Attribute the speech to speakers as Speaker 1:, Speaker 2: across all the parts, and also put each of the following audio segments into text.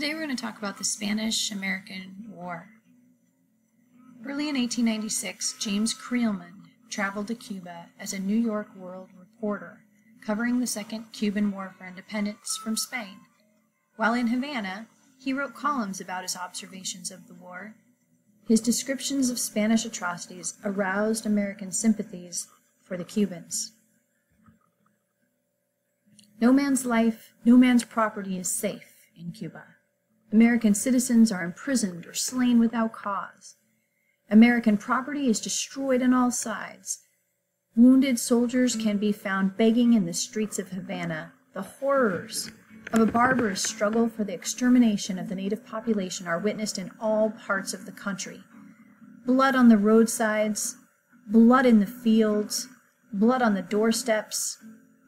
Speaker 1: Today we're going to talk about the Spanish-American War. Early in 1896, James Creelman traveled to Cuba as a New York World reporter, covering the Second Cuban War for Independence from Spain. While in Havana, he wrote columns about his observations of the war. His descriptions of Spanish atrocities aroused American sympathies for the Cubans. No man's life, no man's property is safe in Cuba. American citizens are imprisoned or slain without cause. American property is destroyed on all sides. Wounded soldiers can be found begging in the streets of Havana. The horrors of a barbarous struggle for the extermination of the native population are witnessed in all parts of the country. Blood on the roadsides, blood in the fields, blood on the doorsteps,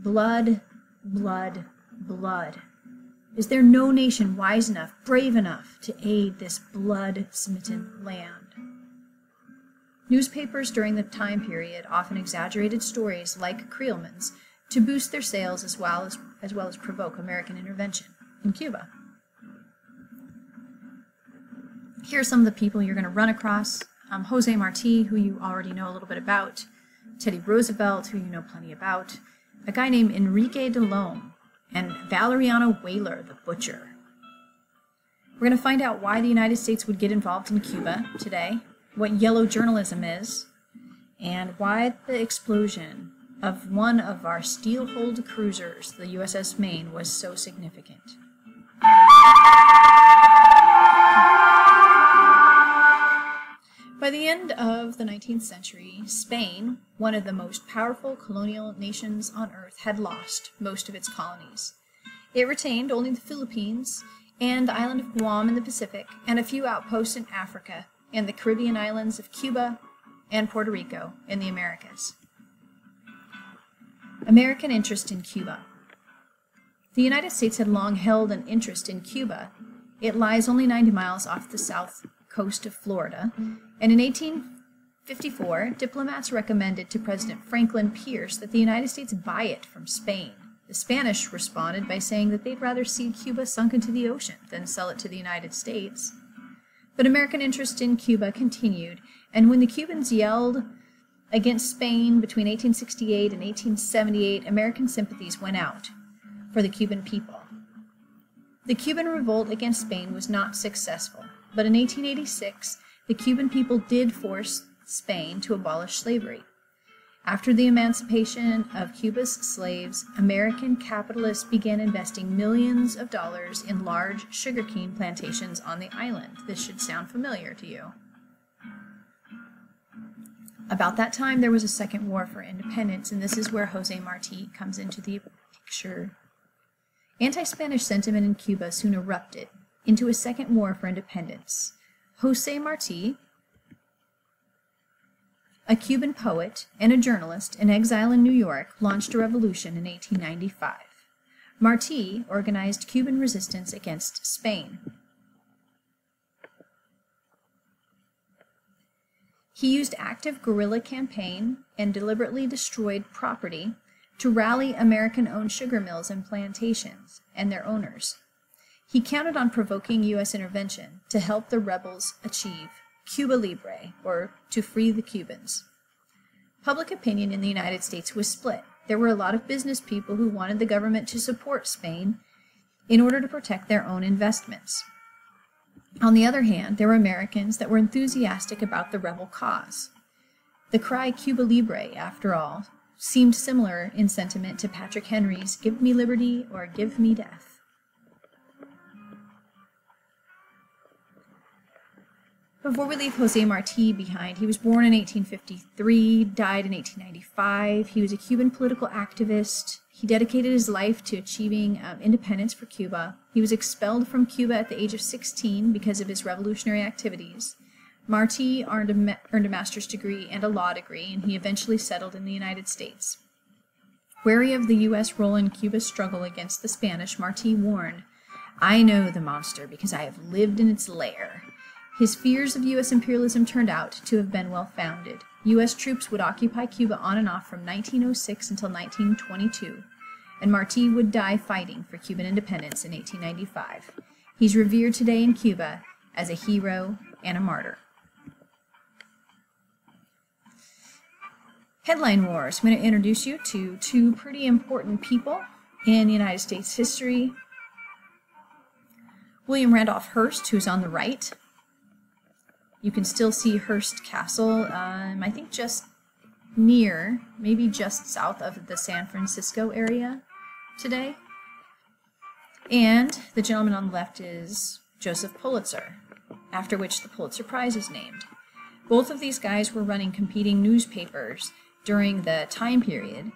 Speaker 1: blood, blood, blood. Is there no nation wise enough, brave enough to aid this blood-smitten land? Newspapers during the time period often exaggerated stories like Creelman's to boost their sales as well as, as well as provoke American intervention in Cuba. Here are some of the people you're going to run across. Um, Jose Marti, who you already know a little bit about, Teddy Roosevelt, who you know plenty about, a guy named Enrique de Lome, and Valeriano Weyler, the butcher. We're going to find out why the United States would get involved in Cuba today, what yellow journalism is, and why the explosion of one of our steel-hulled cruisers, the USS Maine, was so significant. By the end of the 19th century, Spain, one of the most powerful colonial nations on earth, had lost most of its colonies. It retained only the Philippines and the island of Guam in the Pacific, and a few outposts in Africa and the Caribbean islands of Cuba and Puerto Rico in the Americas. American interest in Cuba. The United States had long held an interest in Cuba. It lies only 90 miles off the south coast of Florida, and in 1854, diplomats recommended to President Franklin Pierce that the United States buy it from Spain. The Spanish responded by saying that they'd rather see Cuba sunk into the ocean than sell it to the United States. But American interest in Cuba continued, and when the Cubans yelled against Spain between 1868 and 1878, American sympathies went out for the Cuban people. The Cuban revolt against Spain was not successful. But in 1886, the Cuban people did force Spain to abolish slavery. After the emancipation of Cuba's slaves, American capitalists began investing millions of dollars in large sugarcane plantations on the island. This should sound familiar to you. About that time, there was a second war for independence, and this is where Jose Marti comes into the picture. Anti-Spanish sentiment in Cuba soon erupted, into a second war for independence. Jose Marti, a Cuban poet and a journalist in exile in New York, launched a revolution in 1895. Marti organized Cuban resistance against Spain. He used active guerrilla campaign and deliberately destroyed property to rally American-owned sugar mills and plantations and their owners. He counted on provoking U.S. intervention to help the rebels achieve Cuba Libre, or to free the Cubans. Public opinion in the United States was split. There were a lot of business people who wanted the government to support Spain in order to protect their own investments. On the other hand, there were Americans that were enthusiastic about the rebel cause. The cry Cuba Libre, after all, seemed similar in sentiment to Patrick Henry's Give me liberty or give me death. Before we leave Jose Marti behind, he was born in 1853, died in 1895. He was a Cuban political activist. He dedicated his life to achieving um, independence for Cuba. He was expelled from Cuba at the age of 16 because of his revolutionary activities. Marti earned a, earned a master's degree and a law degree, and he eventually settled in the United States. Wary of the U.S. role in Cuba's struggle against the Spanish, Marti warned, I know the monster because I have lived in its lair. His fears of U.S. imperialism turned out to have been well founded. U.S. troops would occupy Cuba on and off from 1906 until 1922, and Marti would die fighting for Cuban independence in 1895. He's revered today in Cuba as a hero and a martyr. Headline Wars. I'm going to introduce you to two pretty important people in United States history. William Randolph Hearst, who's on the right. You can still see Hearst Castle, um, I think just near, maybe just south of the San Francisco area today. And the gentleman on the left is Joseph Pulitzer, after which the Pulitzer Prize is named. Both of these guys were running competing newspapers during the time period.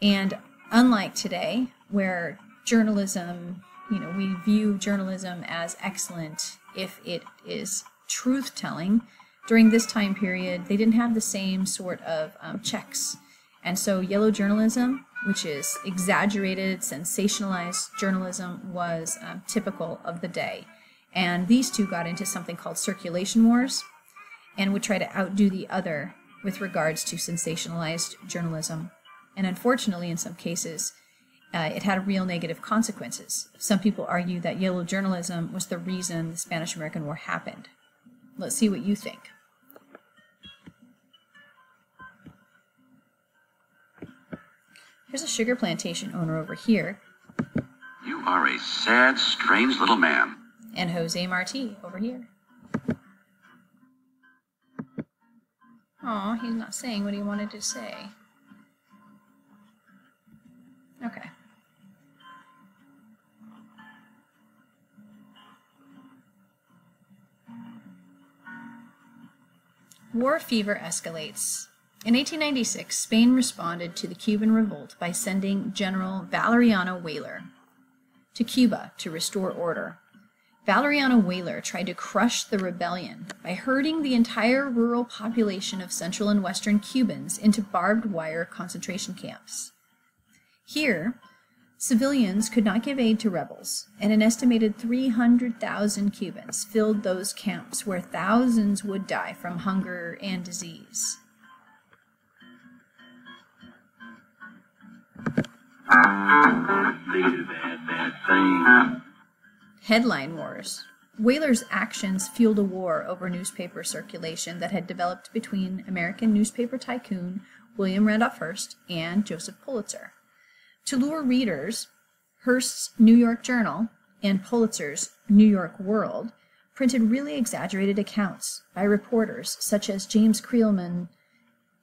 Speaker 1: And unlike today, where journalism, you know, we view journalism as excellent if it is truth telling, during this time period, they didn't have the same sort of um, checks. And so, yellow journalism, which is exaggerated, sensationalized journalism, was um, typical of the day. And these two got into something called circulation wars and would try to outdo the other with regards to sensationalized journalism. And unfortunately, in some cases, uh, it had real negative consequences. Some people argue that yellow journalism was the reason the Spanish American War happened. Let's see what you think. Here's a sugar plantation owner over here.
Speaker 2: You are a sad, strange little man.
Speaker 1: And Jose Marti over here. Aw, he's not saying what he wanted to say. Okay. War fever escalates. In 1896, Spain responded to the Cuban revolt by sending General Valeriano Weyler to Cuba to restore order. Valeriano Weyler tried to crush the rebellion by herding the entire rural population of central and western Cubans into barbed wire concentration camps. Here, civilians could not give aid to rebels, and an estimated 300,000 Cubans filled those camps where thousands would die from hunger and disease. Headline Wars. Weyler's actions fueled a war over newspaper circulation that had developed between American newspaper tycoon William Randolph Hearst and Joseph Pulitzer. To lure readers, Hearst's New York Journal and Pulitzer's New York World printed really exaggerated accounts by reporters such as James Creelman,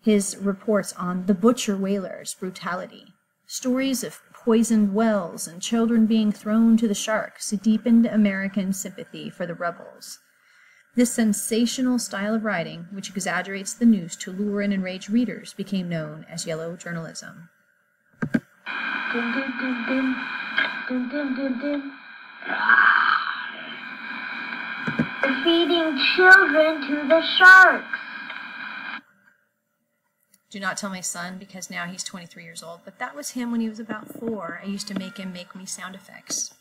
Speaker 1: his reports on the butcher Weyler's brutality, stories of poisoned wells and children being thrown to the sharks deepened American sympathy for the rebels. This sensational style of writing, which exaggerates the news to lure and enrage readers, became known as yellow journalism.
Speaker 3: Feeding children to the sharks.
Speaker 1: Do not tell my son because now he's 23 years old, but that was him when he was about four. I used to make him make me sound effects.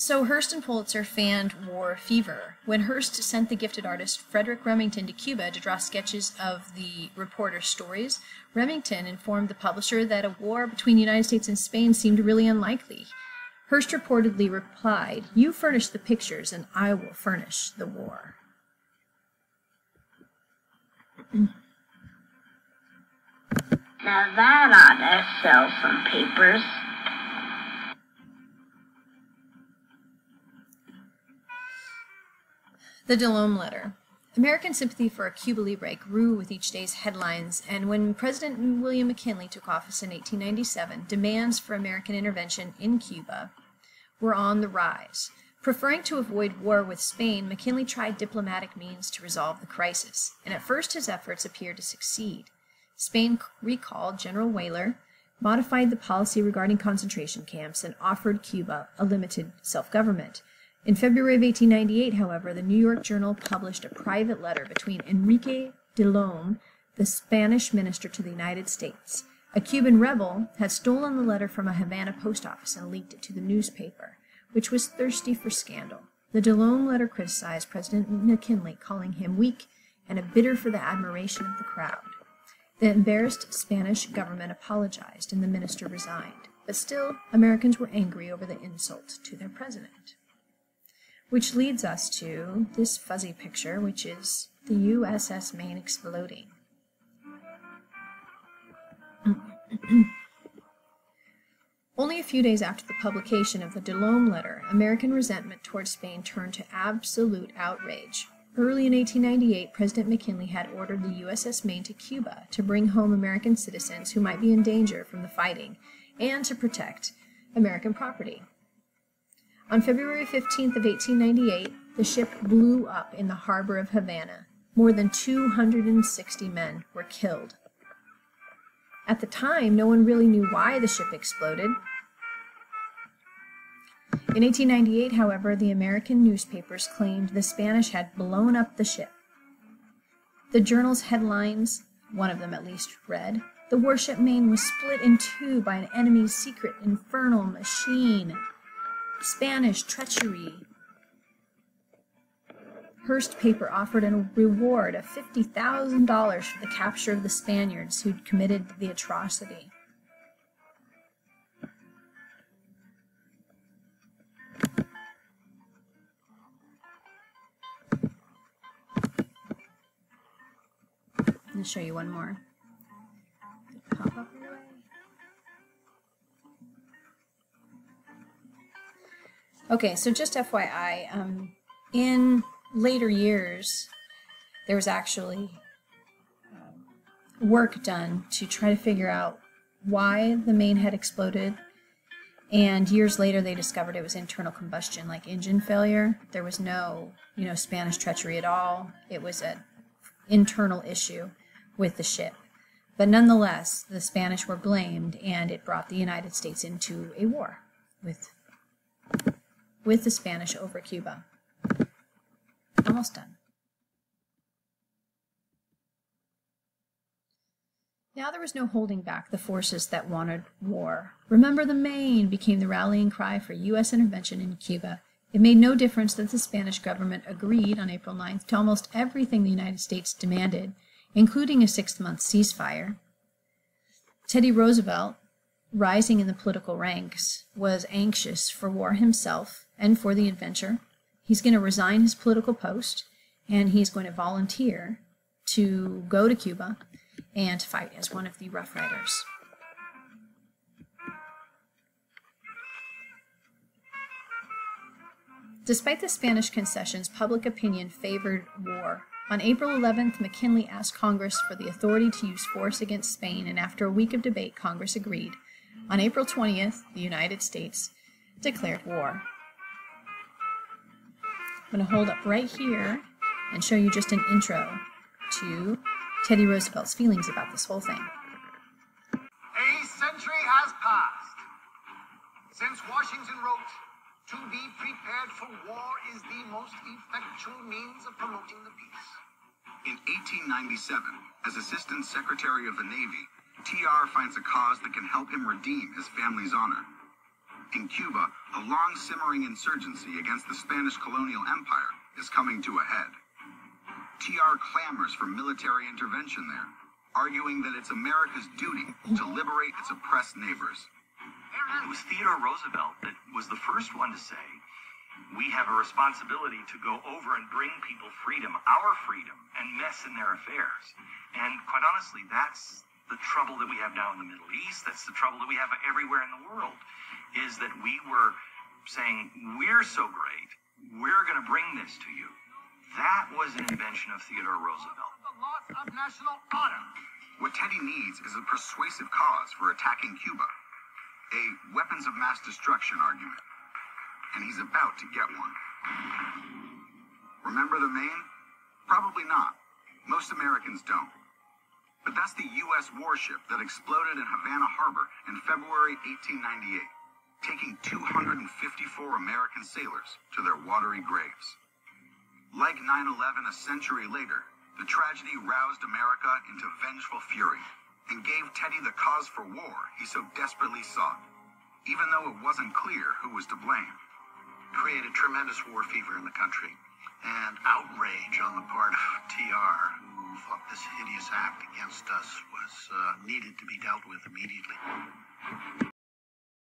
Speaker 1: So Hearst and Pulitzer fanned war fever. When Hearst sent the gifted artist Frederic Remington to Cuba to draw sketches of the reporter's stories, Remington informed the publisher that a war between the United States and Spain seemed really unlikely. Hearst reportedly replied, You furnish the pictures and I will furnish the war.
Speaker 3: Now that ought to sell some papers.
Speaker 1: The de Lome Letter. American sympathy for a Cuba Libre grew with each day's headlines, and when President William McKinley took office in 1897, demands for American intervention in Cuba were on the rise. Preferring to avoid war with Spain, McKinley tried diplomatic means to resolve the crisis, and at first his efforts appeared to succeed. Spain recalled General Weyler, modified the policy regarding concentration camps, and offered Cuba a limited self government. In February of 1898, however, the New York Journal published a private letter between Enrique de Lome, the Spanish minister to the United States. A Cuban rebel had stolen the letter from a Havana post office and leaked it to the newspaper which was thirsty for scandal. The de Lome letter criticized President McKinley, calling him weak and a bidder for the admiration of the crowd. The embarrassed Spanish government apologized and the minister resigned, but still, Americans were angry over the insult to their president. Which leads us to this fuzzy picture, which is the USS Maine exploding. Only a few days after the publication of the de Lome letter, American resentment toward Spain turned to absolute outrage. Early in 1898, President McKinley had ordered the USS Maine to Cuba to bring home American citizens who might be in danger from the fighting and to protect American property. On February 15th of 1898, the ship blew up in the harbor of Havana. More than 260 men were killed. At the time, no one really knew why the ship exploded. In 1898, however, the American newspapers claimed the Spanish had blown up the ship. The journal's headlines, one of them at least, read The warship Maine was split in two by an enemy's secret infernal machine. Spanish treachery. Hearst paper offered a reward of $50,000 for the capture of the Spaniards who'd committed the atrocity. I'll show you one more. Pop up Okay, so just FYI, um, in later years, there was actually um, work done to try to figure out why the Maine had exploded. And years later, they discovered it was internal combustion, like engine failure. There was no, you know, Spanish treachery at all. It was an internal issue with the ship. But nonetheless, the Spanish were blamed, and it brought the United States into a war with with the Spanish over Cuba. Almost done. Now there was no holding back the forces that wanted war. Remember the Maine became the rallying cry for U.S. intervention in Cuba. It made no difference that the Spanish government agreed on April 9th to almost everything the United States demanded, including a six month ceasefire. Teddy Roosevelt, rising in the political ranks, was anxious for war himself and for the adventure. He's going to resign his political post and he's going to volunteer to go to Cuba and fight as one of the Rough Riders. Despite the Spanish concessions, public opinion favored war. On April 11th, McKinley asked Congress for the authority to use force against Spain, and after a week of debate, Congress agreed. On April 20th, the United States declared war. I'm going to hold up right here and show you just an intro to Teddy Roosevelt's feelings about this whole thing.
Speaker 4: A century has passed since Washington wrote, To be prepared for war is the most effectual means of promoting the peace.
Speaker 5: In 1897, as Assistant Secretary of the Navy, TR finds a cause that can help him redeem his family's honor. In Cuba, a long simmering insurgency against the Spanish colonial empire is coming to a head. TR clamors for military intervention there, arguing that it's America's duty to liberate its oppressed neighbors.
Speaker 6: It was Theodore Roosevelt that was the first one to say, we have a responsibility to go over and bring people freedom, our freedom, and mess in their affairs. And quite honestly, that's the trouble that we have now in the Middle East. That's the trouble that we have everywhere in the world is that we were saying, we're so great, we're going to bring this to you. That was an invention of Theodore Roosevelt.
Speaker 4: The loss of national honor.
Speaker 5: What Teddy needs is a persuasive cause for attacking Cuba, a weapons of mass destruction argument. And he's about to get one. Remember the Maine? Probably not. Most Americans don't. But that's the U.S. warship that exploded in Havana Harbor in February 1898 taking 254 American sailors to their watery graves. Like 9 11 a century later, the tragedy roused America into vengeful fury and gave Teddy the cause for war he so desperately sought, even though it wasn't clear who was to blame.
Speaker 7: Created tremendous war fever in the country and outrage on the part of TR
Speaker 4: this hideous act against us was uh, needed to be dealt with immediately.